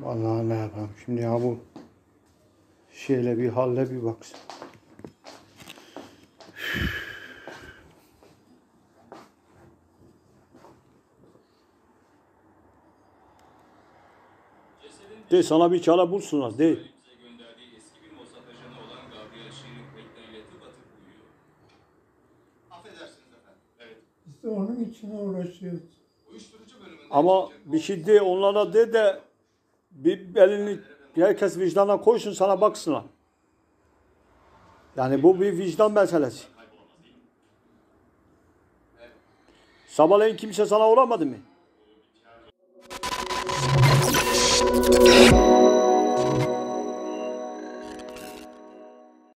Vallahi ne yapayım şimdi ya bu şeyle bir halle bir baksın. De sana bir çare bulsunlar de. Bize gönderdiği eski bir Mossad ajanı olan Gabriel Şirin kayıtlarıyla tıpatıp uyuyor. Affedersiniz efendim. Evet. İşte onun için uğraşıyoruz. Ama bir şey de onlara de de bir elini herkes vicdana koysun sana baksınlar. Yani bu bir vicdan meselesi. Sabahleyin kimse sana uğramadı mı?